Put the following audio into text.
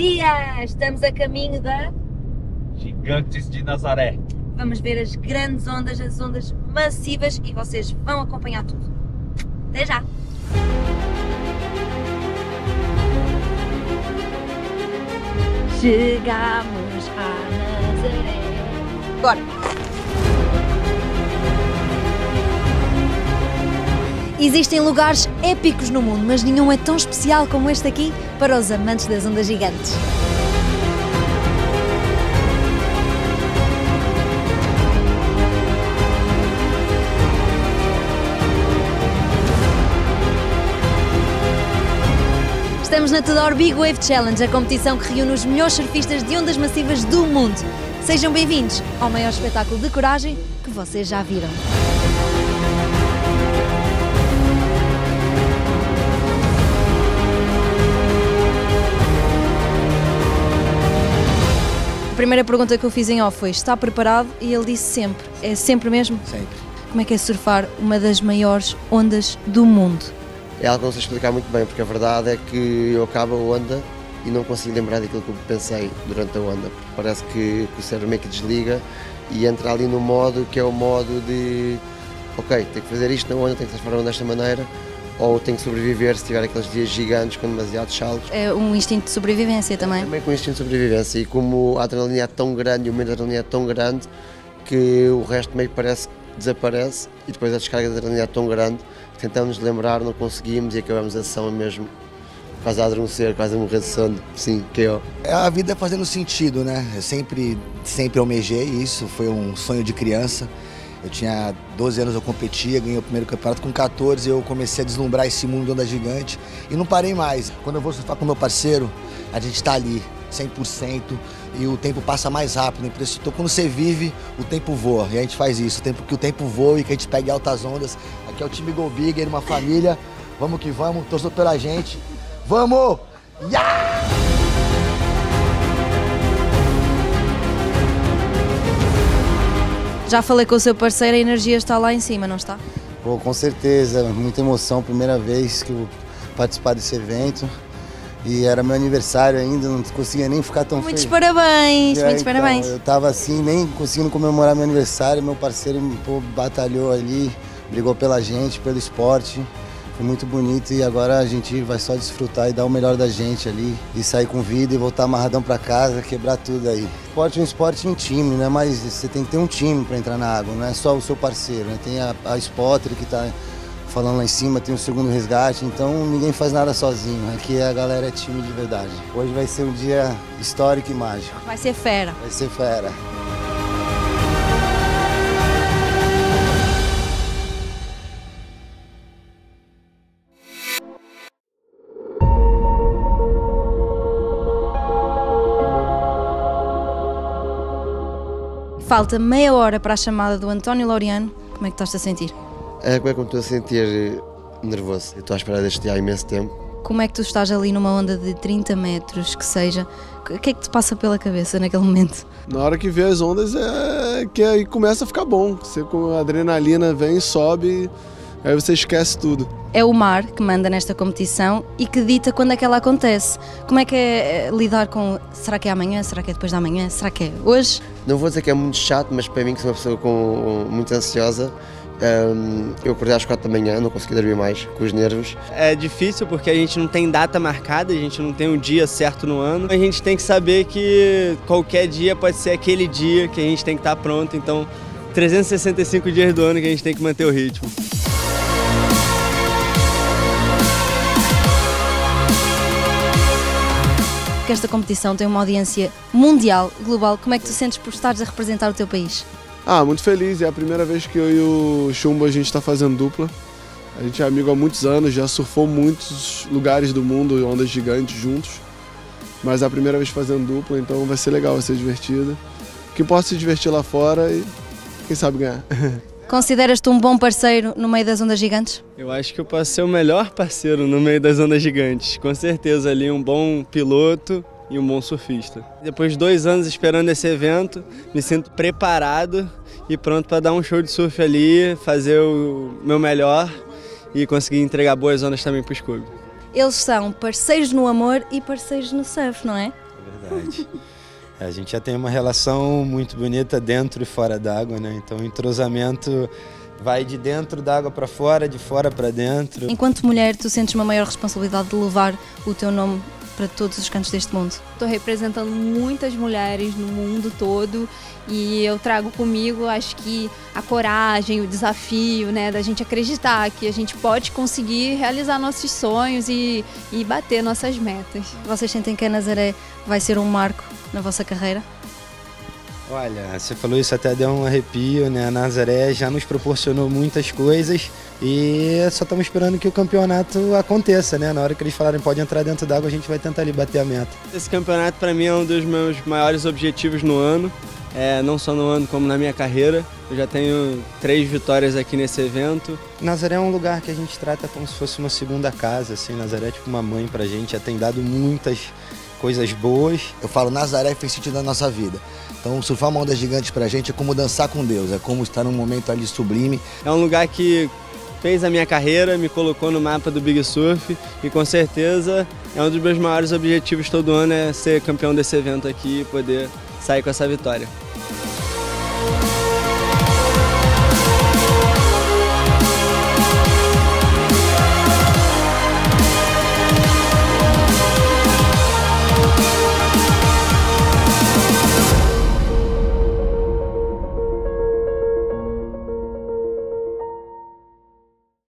dia! Estamos a caminho da. Gigantes de Nazaré. Vamos ver as grandes ondas, as ondas massivas e vocês vão acompanhar tudo. Até já! Chegamos a Nazaré. Agora. Existem lugares épicos no mundo, mas nenhum é tão especial como este aqui para os amantes das ondas gigantes. Estamos na Tudor Big Wave Challenge, a competição que reúne os melhores surfistas de ondas massivas do mundo. Sejam bem-vindos ao maior espetáculo de coragem que vocês já viram. Primeira pergunta que eu fiz em off foi: está preparado? E ele disse sempre: é sempre mesmo? Sempre. Como é que é surfar uma das maiores ondas do mundo? É algo que não sei explicar muito bem, porque a verdade é que eu acabo a onda e não consigo lembrar daquilo que eu pensei durante a onda. Porque parece que, que o cérebro meio que desliga e entra ali no modo que é o modo de ok, tenho que fazer isto na onda, tenho que transformar a onda desta maneira, ou tenho que sobreviver se tiver aqueles dias gigantes com demasiados saltos. É um instinto de sobrevivência também. Também com instinto de sobrevivência e como a adrenalina é tão grande e o medo de adrenalina é tão grande que o resto meio que parece que desaparece e depois a descarga de adrenalina é tão grande que tentamos lembrar, não conseguimos e acabamos a sessão mesmo quase a adormecer, quase a morrer de sono. Sim, que eu. É a vida fazendo sentido, né? Eu sempre, sempre almejei isso, foi um sonho de criança. Eu tinha 12 anos, eu competia, ganhei o primeiro campeonato. Com 14 eu comecei a deslumbrar esse mundo de onda gigante e não parei mais. Quando eu vou surfar com meu parceiro, a gente está ali, 100%, e o tempo passa mais rápido. Impressionante. Então quando você vive, o tempo voa. E a gente faz isso, o tempo que o tempo voa e que a gente pega altas ondas. Aqui é o time Go Big, uma família. Vamos que vamos, torçou pela gente. Vamos! Yeah! Já falei com o seu parceiro, a energia está lá em cima, não está? Pô, com certeza, muita emoção, primeira vez que eu participar desse evento. E era meu aniversário ainda, não conseguia nem ficar tão Muitos feliz. parabéns, É, muitos então, parabéns. Eu tava assim, nem conseguindo comemorar meu aniversário, meu parceiro pô, batalhou ali, brigou pela gente, pelo esporte. Foi muito bonito e agora a gente vai só desfrutar e dar o melhor da gente ali. E sair com vida e voltar amarradão pra casa, quebrar tudo aí. Esporte é um esporte em time, né? Mas você tem que ter um time para entrar na água, não é só o seu parceiro. Né? Tem a, a spotter que tá falando lá em cima, tem o segundo resgate, então ninguém faz nada sozinho. Aqui a galera é time de verdade. Hoje vai ser um dia histórico e mágico. Vai ser fera. Vai ser fera. Falta meia hora para a chamada do António Laureano. Como é que estás a sentir? É, como é que eu estou a sentir eh, nervoso? Eu estou à espera deste dia há imenso tempo. Como é que tu estás ali numa onda de 30 metros, que seja? O que é que te passa pela cabeça naquele momento? Na hora que vê as ondas é que aí começa a ficar bom. Você com a adrenalina vem, sobe, aí você esquece tudo. É o mar que manda nesta competição e que dita quando é que ela acontece. Como é que é eh, lidar com. Será que é amanhã? Será que é depois da manhã? Será que é hoje? Não vou dizer que é muito chato, mas para mim, que sou uma pessoa com, muito ansiosa, hum, eu acordei às quatro da manhã, não consegui dormir mais, com os nervos. É difícil porque a gente não tem data marcada, a gente não tem um dia certo no ano. A gente tem que saber que qualquer dia pode ser aquele dia que a gente tem que estar pronto. Então, 365 dias do ano que a gente tem que manter o ritmo. Que esta competição tem uma audiência mundial, global. Como é que tu sentes por estares a representar o teu país? Ah, muito feliz. É a primeira vez que eu e o Chumbo a gente está fazendo dupla. A gente é amigo há muitos anos, já surfou muitos lugares do mundo, ondas gigantes juntos. Mas é a primeira vez fazendo dupla, então vai ser legal, vai ser divertido. Que possa se divertir lá fora e quem sabe ganhar. Consideras-te um bom parceiro no meio das ondas gigantes? Eu acho que eu posso ser o melhor parceiro no meio das ondas gigantes. Com certeza ali um bom piloto e um bom surfista. Depois de dois anos esperando esse evento, me sinto preparado e pronto para dar um show de surf ali, fazer o meu melhor e conseguir entregar boas ondas também para o Scooby. Eles são parceiros no amor e parceiros no surf, não é? verdade. A gente já tem uma relação muito bonita dentro e fora d'água, né? Então o entrosamento vai de dentro d'água para fora, de fora para dentro. Enquanto mulher, tu sentes uma maior responsabilidade de levar o teu nome para todos os cantos deste mundo? Estou representando muitas mulheres no mundo todo e eu trago comigo, acho que a coragem, o desafio, né, da gente acreditar que a gente pode conseguir realizar nossos sonhos e, e bater nossas metas. Vocês sentem que a Nazaré vai ser um marco na vossa carreira? Olha, você falou isso até deu um arrepio, né? A Nazaré já nos proporcionou muitas coisas e só estamos esperando que o campeonato aconteça, né? Na hora que eles falarem pode entrar dentro d'água, a gente vai tentar ali bater a meta. Esse campeonato para mim é um dos meus maiores objetivos no ano, é, não só no ano como na minha carreira. Eu já tenho três vitórias aqui nesse evento. Nazaré é um lugar que a gente trata como se fosse uma segunda casa, assim. Nazaré é tipo uma mãe pra gente, já tem dado muitas coisas boas. Eu falo, Nazaré fez sentido na nossa vida. Então, surfar uma onda gigante pra gente é como dançar com Deus, é como estar num momento ali sublime. É um lugar que fez a minha carreira, me colocou no mapa do Big Surf e com certeza é um dos meus maiores objetivos todo ano é ser campeão desse evento aqui e poder sair com essa vitória.